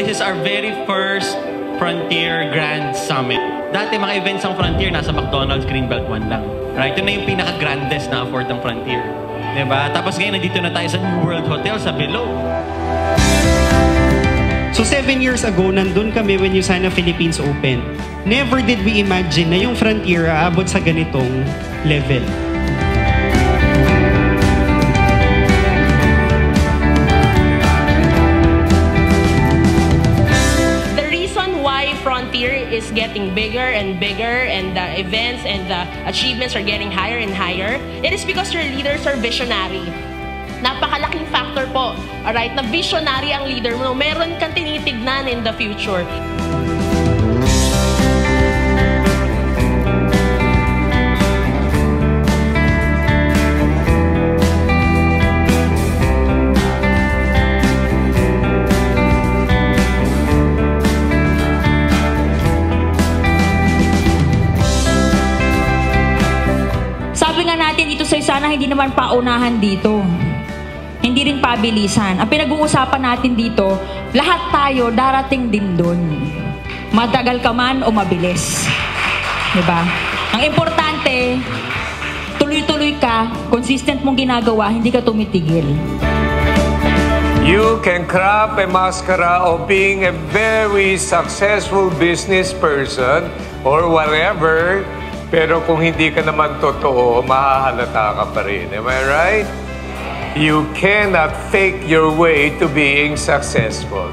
This is our very first Frontier Grand Summit. Dati mga events ng Frontier nasa McDonald's Greenbelt 1 lang. Right? Ito na yung pinaka-grandest na afford ng Frontier. ba? Tapos ngayon nandito na tayo sa New World Hotel sa Below. So seven years ago, nandun kami when yung Sana Philippines opened. Never did we imagine na yung Frontier aabot sa ganitong level. Frontier is getting bigger and bigger and the events and the achievements are getting higher and higher, it is because your leaders are visionary. Napakalaking factor po, alright, na visionary ang leader mo. Meron kang tinitignan in the future. Natin dito sa sana hindi naman paunahan dito. Hindi rin pabilisan. Ang pinag-uusapan natin dito, lahat tayo darating din doon. Matagal ka man o mabilis. 'Di ba? Ang importante, tuloy-tuloy ka, consistent mong ginagawa, hindi ka tumitigil. You can craft a mascara of being a very successful business person or whatever, pero kung hindi ka naman totoo, mahahalata ka pa rin. Am I right? You cannot fake your way to being successful.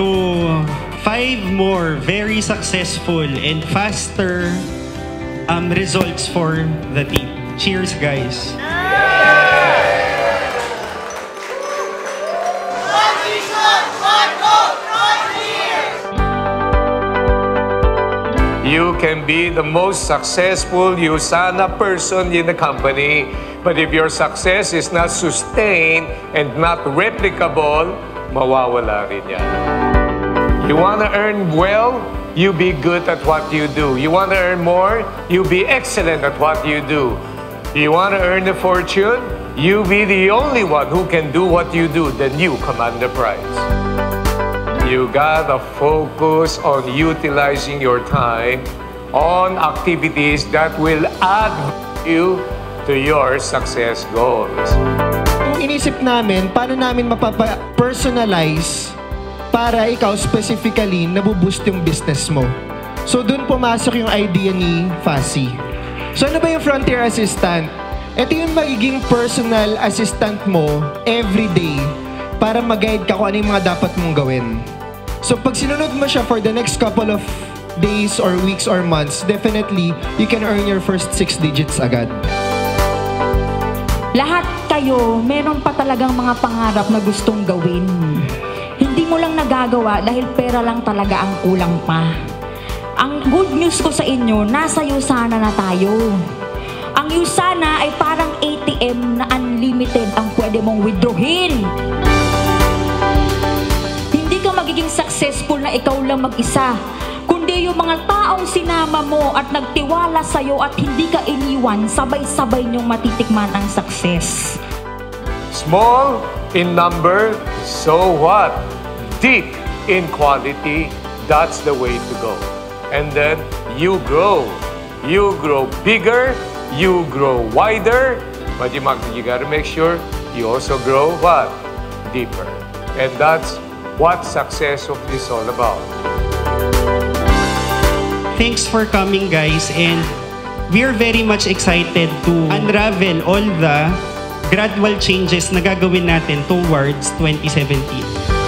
to five more very successful and faster um, results for the team. Cheers, guys. Be the most successful USANA person in the company, but if your success is not sustained and not replicable, mawawala rin yan. You want to earn well? You be good at what you do. You want to earn more? You be excellent at what you do. You want to earn a fortune? You be the only one who can do what you do. Then you command the prize. You gotta focus on utilizing your time on activities that will add value to your success goals. Kung inisip namin, paano namin mapapa-personalize para ikaw specifically nabuboost yung business mo. So, dun pumasok yung idea ni Fasi. So, ano ba yung Frontier Assistant? Ito yung magiging personal assistant mo every day para mag-guide ka kung ano yung mga dapat mong gawin. So, pag sinunod mo siya for the next couple of days or weeks or months, definitely, you can earn your first six digits agad. Lahat kayo, meron pa talagang mga pangarap na gustong gawin. Hindi mo lang nagagawa dahil pera lang talaga ang kulang pa. Ang good news ko sa inyo, nasa Yusana na tayo. Ang Yusana ay parang ATM na unlimited ang pwede mong withdrawin. Hindi ka magiging successful na ikaw lang mag-isa, yung mga taong sinama mo at nagtiwala sa'yo at hindi ka iniwan, sabay-sabay niyong matitikman ang success. Small in number, so what? Deep in quality, that's the way to go. And then you grow. You grow bigger, you grow wider, but you, you gotta make sure you also grow what? Deeper. And that's what success of is all about. Thanks for coming, guys, and we are very much excited to unravel all the gradual changes na gagawin natin towards 2017.